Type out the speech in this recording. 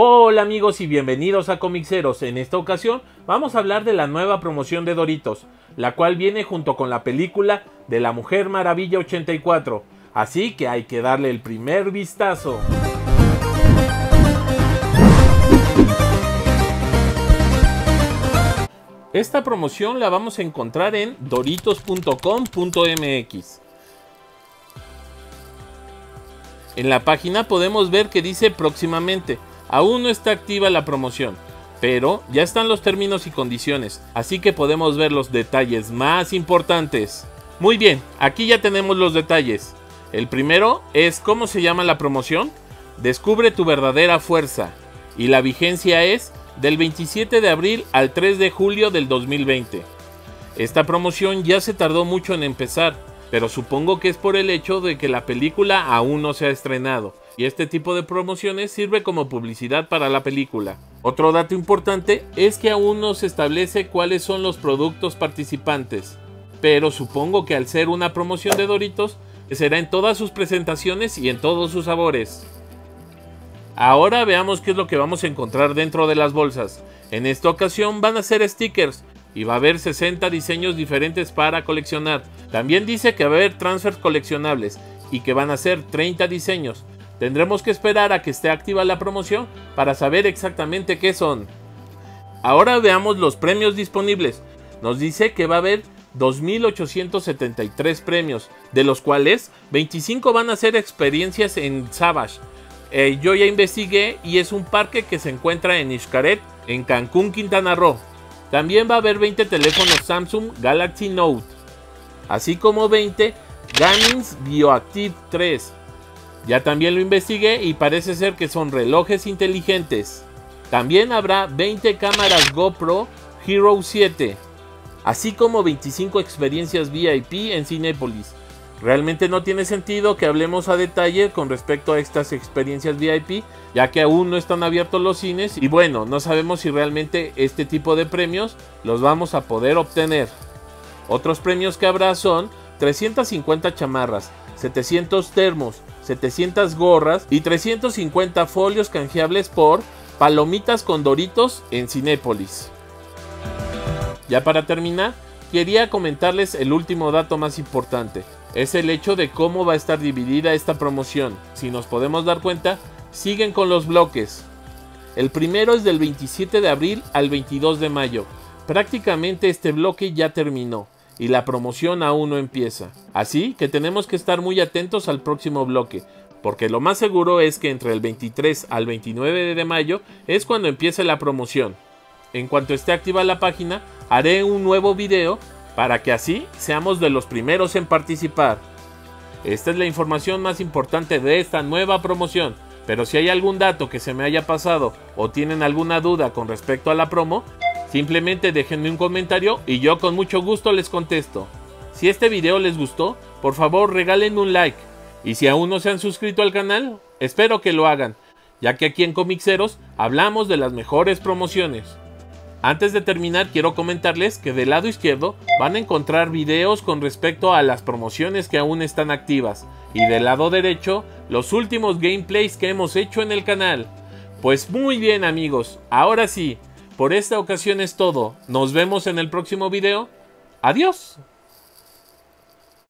Hola amigos y bienvenidos a Comixeros. En esta ocasión vamos a hablar de la nueva promoción de Doritos, la cual viene junto con la película de la Mujer Maravilla 84. Así que hay que darle el primer vistazo. Esta promoción la vamos a encontrar en doritos.com.mx. En la página podemos ver que dice próximamente. Aún no está activa la promoción, pero ya están los términos y condiciones, así que podemos ver los detalles más importantes. Muy bien, aquí ya tenemos los detalles. El primero es cómo se llama la promoción. Descubre tu verdadera fuerza. Y la vigencia es del 27 de abril al 3 de julio del 2020. Esta promoción ya se tardó mucho en empezar, pero supongo que es por el hecho de que la película aún no se ha estrenado y este tipo de promociones sirve como publicidad para la película. Otro dato importante es que aún no se establece cuáles son los productos participantes, pero supongo que al ser una promoción de Doritos, será en todas sus presentaciones y en todos sus sabores. Ahora veamos qué es lo que vamos a encontrar dentro de las bolsas. En esta ocasión van a ser stickers y va a haber 60 diseños diferentes para coleccionar. También dice que va a haber transfers coleccionables y que van a ser 30 diseños. Tendremos que esperar a que esté activa la promoción para saber exactamente qué son. Ahora veamos los premios disponibles. Nos dice que va a haber 2.873 premios, de los cuales 25 van a ser experiencias en Savage. Eh, yo ya investigué y es un parque que se encuentra en Xcaret, en Cancún, Quintana Roo. También va a haber 20 teléfonos Samsung Galaxy Note, así como 20 Gamings Bioactive 3, ya también lo investigué y parece ser que son relojes inteligentes. También habrá 20 cámaras GoPro Hero 7, así como 25 experiencias VIP en Cinepolis. Realmente no tiene sentido que hablemos a detalle con respecto a estas experiencias VIP, ya que aún no están abiertos los cines y bueno, no sabemos si realmente este tipo de premios los vamos a poder obtener. Otros premios que habrá son 350 chamarras, 700 termos, 700 gorras y 350 folios canjeables por palomitas con doritos en Cinépolis. Ya para terminar, quería comentarles el último dato más importante. Es el hecho de cómo va a estar dividida esta promoción. Si nos podemos dar cuenta, siguen con los bloques. El primero es del 27 de abril al 22 de mayo. Prácticamente este bloque ya terminó y la promoción aún no empieza. Así que tenemos que estar muy atentos al próximo bloque, porque lo más seguro es que entre el 23 al 29 de mayo es cuando empiece la promoción. En cuanto esté activa la página, haré un nuevo video para que así seamos de los primeros en participar. Esta es la información más importante de esta nueva promoción, pero si hay algún dato que se me haya pasado o tienen alguna duda con respecto a la promo, Simplemente déjenme un comentario y yo con mucho gusto les contesto. Si este video les gustó, por favor regalen un like. Y si aún no se han suscrito al canal, espero que lo hagan, ya que aquí en Comixeros hablamos de las mejores promociones. Antes de terminar quiero comentarles que del lado izquierdo van a encontrar videos con respecto a las promociones que aún están activas y del lado derecho los últimos gameplays que hemos hecho en el canal. Pues muy bien amigos, ahora sí, por esta ocasión es todo. Nos vemos en el próximo video. Adiós.